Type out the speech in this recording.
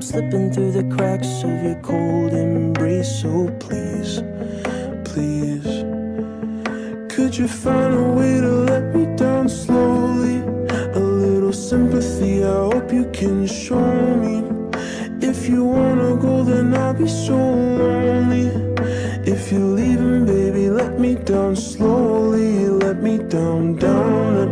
I'm slipping through the cracks of your cold embrace. So please, please, could you find a way to let me down slowly? A little sympathy, I hope you can show me. If you wanna go, then I'll be so lonely. If you're leaving, baby, let me down slowly. Let me down, down, down